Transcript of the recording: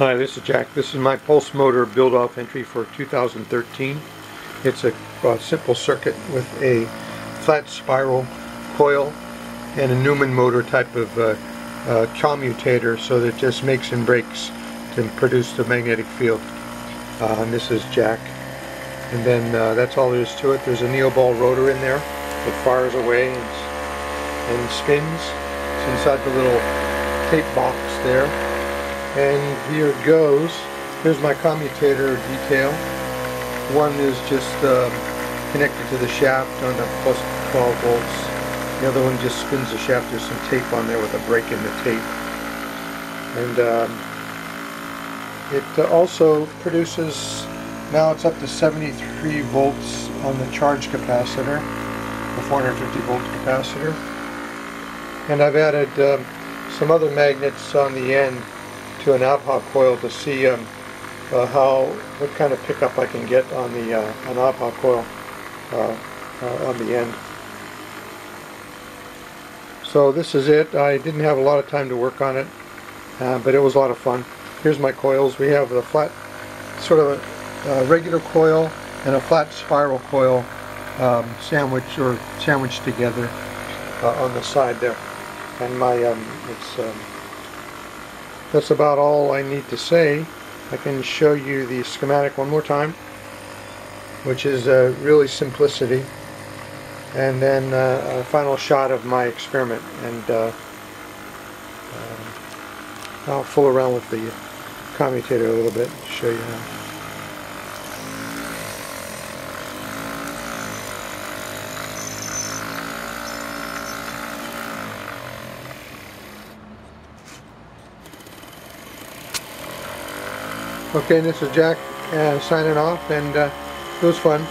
Hi, this is Jack. This is my pulse motor build-off entry for 2013. It's a, a, simple circuit with a flat spiral coil and a Newman motor type of uh, uh, commutator so that just makes and breaks to produce the magnetic field. Uh, and this is Jack. And then uh, that's all there is to it. There's a neoball rotor in there that fires away and, and spins. It's inside the little tape box there and here it goes. Here's my commutator detail. One is just uh, connected to the shaft on the plus 12 volts. The other one just spins the shaft. There's some tape on there with a break in the tape. And um, it uh, also produces now it's up to 73 volts on the charge capacitor the 450 volt capacitor. And I've added um, some other magnets on the end to an out-hawk coil to see um, uh, how what kind of pickup I can get on the uh, an out-hawk coil uh, uh, on the end. So this is it. I didn't have a lot of time to work on it, uh, but it was a lot of fun. Here's my coils. We have the flat, sort of a, a regular coil and a flat spiral coil um, sandwich or sandwiched together on the side there. And my um, it's um, that's about all I need to say. I can show you the schematic one more time, which is uh, really simplicity. And then uh, a final shot of my experiment. And uh, uh I'll fool around with the commutator a little bit to show you how. Okay, this is Jack uh, signing off, and uh, it was fun.